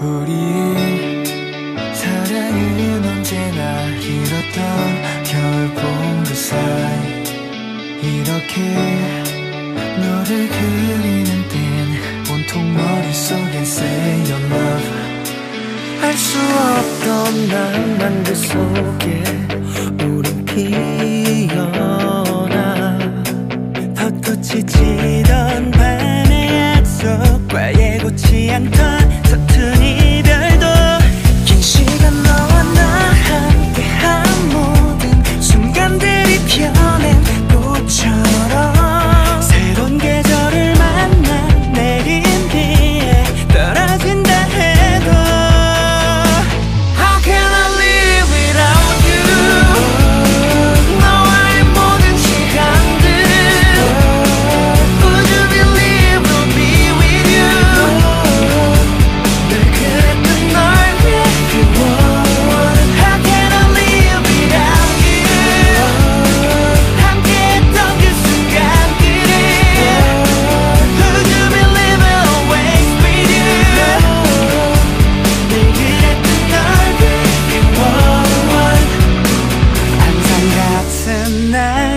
우리의 사랑은 언제나 길었던 겨울 봄그 사이. 이렇게 너를 그리는 땐 온통 머릿속엔 say your love. 알 수 없던 낭만들 속에 우린 피어나. 벚꽃이 지던 밤의 약속과 예고치 않던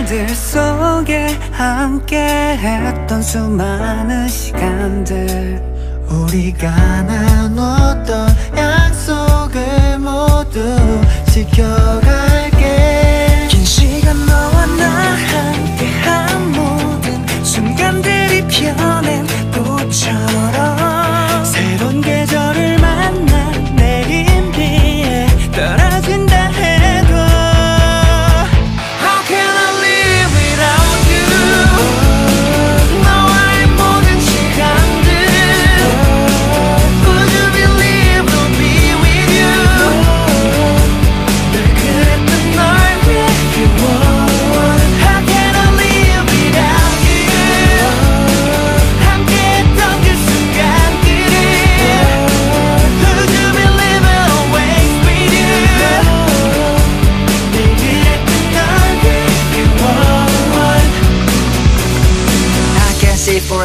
날들 속에 함께 했던 수많은 시간들. 우리가 나눴던 약속을 모두 지켜갈게. 긴 시간 너와 나 함께한 모든 순간들이 펴낸 꽃처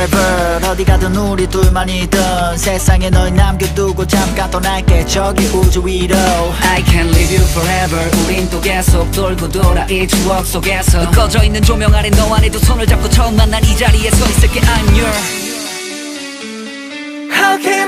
forever 어디 가든 우리 둘만이든 세상에 널 남겨두고 잠깐 떠날게. 저기 우주 위로. I can live you forever. 우린 또 계속 돌고 돌아 이 추억 속에서. 꺼져 있는 조명 아래 너와 내두 손을 잡고 처음 만난 이 자리에 서 있을게. I'm your. How can